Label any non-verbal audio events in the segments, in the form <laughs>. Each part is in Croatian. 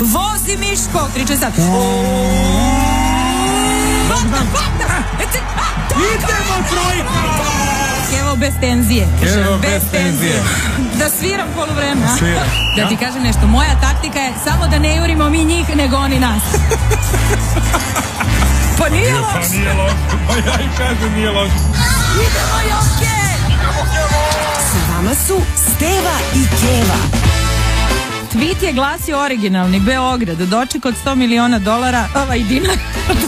Vozi Miško, triče sad. Idemo trojka! Evo bez tenzije. Evo, bez tenzije. Da sviram poluvreme. a? Svira. Da ti kažem nešto, moja taktika je samo da ne jurimo mi njih, nego oni nas. <laughs> Pa nije Pa loš. nije loš. Pa ja i kažem nije loš. Idemo Joke! Sa vama su Steva i Keva. Tweet je glasio originalni Beograd, doček od 100 miliona dolara, ovaj dinar,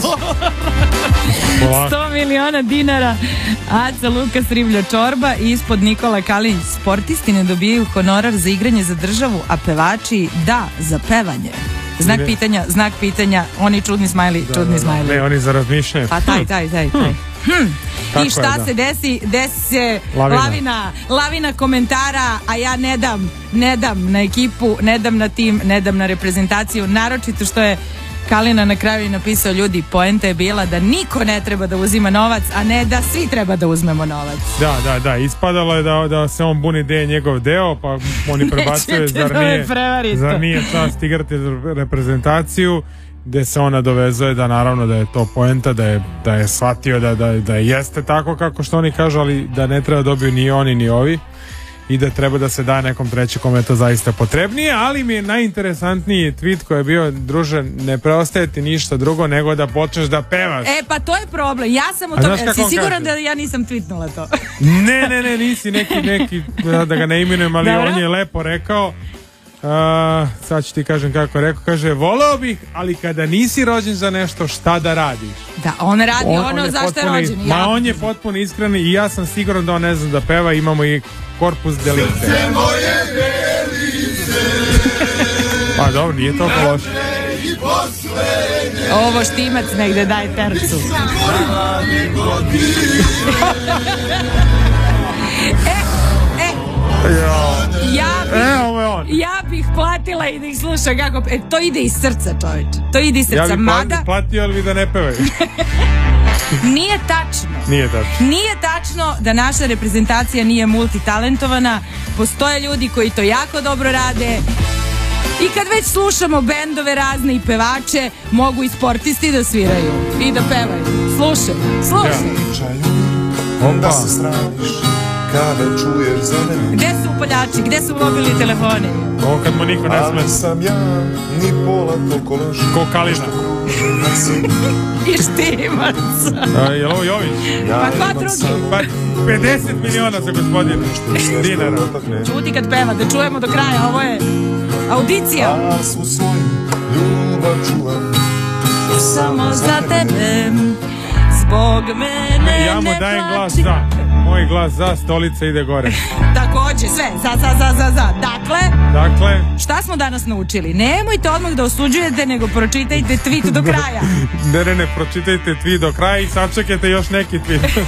Polako. 100 miliona dinara, Aca Lukas Riblja Čorba i ispod Nikola Kalinić. Sportisti ne dobijaju honorar za igranje za državu, a pevači da, za pevanje. Znak Ne. pitanja, znak pitanja, oni čudni smajli, čudni smajli. Ne, oni za razmišljanje. Pa taj, taj, taj, taj. Hm. Tako I je, šta da. se desi? Desi se Lavina. lavina. lavina, komentara, a ja ne dam, ne dam na ekipu, ne dam na tim, ne dam na reprezentaciju, naročito što je Kalina na kraju i napisao ljudi, poenta je bila da niko ne treba da uzima novac, a ne da svi treba da uzmemo novac. Da, da, da, ispadalo je da, da se on buni da je njegov deo, pa oni <laughs> prebacuju, Nećete zar nije, zar nije čast igrati za reprezentaciju, gde se ona dovezuje da naravno da je to poenta, da je, da je shvatio da, da, da jeste tako kako što oni kažu, ali da ne treba dobiju ni oni ni ovi i da treba da se da nekom treći kome je to zaista potrebnije, ali mi je najinteresantniji tweet koji je bio, druže, ne preostaje ti ništa drugo nego da počneš da pevaš. E, pa to je problem. Ja sam u A tom... znaš kako Si siguran kaže? da ja nisam tweetnula to? Ne, ne, ne, nisi neki, neki, da ga ne imenujem, ali Dobro. on je lepo rekao, a, sad ću ti kažem kako rekao, kaže, voleo bih, ali kada nisi rođen za nešto, šta da radiš? Da, on radi On- ono on zašto je potpuno- rođen. Ma Ja- on je potpuno iskren i ja sam siguran da on ne zna da peva, imamo i korpus delikte. Pa dobro, nije to loše. Ovo štimac negde daj tercu. <laughs> e, e, ja bih, E, on. ja bih platila i da ih slušam kako... E, to ide iz srca, čoveče. To ide iz Ja srca. bih Mada, plat- platio, ali da ne pevaju. <laughs> nije tačno. Nije tačno. Nije tačno da naša reprezentacija nije multitalentovana. Postoje ljudi koji to jako dobro rade. I kad već slušamo bendove razne i pevače, mogu i sportisti da sviraju i da pevaju. Slušaj, slušaj. Onda se sraniš kada čuješ za mene Gde su upaljači, gde su mobilni telefoni? Ovo kad mu niko ne sme. Ali sam ja ni pola toliko loš Ko Kalina. <laughs> I štimac. A, je li ovo Jović? Pa ko drugi? Pa 50 miliona za gospodina dinara. Čuti kad peva, da čujemo do kraja, ovo je audicija. A svu svoju ljubav čuvam Samo za tebe, zbog mene Ja mu ne dajem glas za. Moj glas za, stolica ide gore. <laughs> Takođe, sve, za, za, za, za, za. Dakle, Dakle, šta smo danas naučili? Nemojte odmah da osuđujete, nego pročitajte tweet do <laughs> kraja. ne, ne, ne, pročitajte tweet do kraja i sačekajte još neki tweet. <laughs>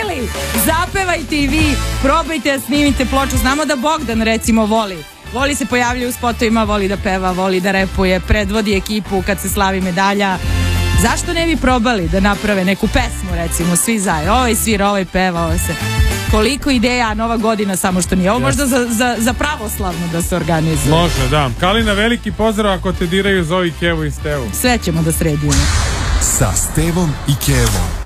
Ili zapevajte i vi, probajte da snimite ploču. Znamo da Bogdan recimo voli. Voli se pojavljuje u spotovima, voli da peva, voli da repuje, predvodi ekipu kad se slavi medalja. Zašto ne bi probali da naprave neku pesmu recimo svi zajedno? Ovaj svira, ovaj peva, ovaj se... Koliko ideja, nova godina, samo što nije. Ovo možda za, za, za pravoslavno da se organizuje. Može, da. Kalina, veliki pozdrav ako te diraju Zoe, Kevu i Stevu. Sve ćemo da sredimo. Sa Stevom i Kevom.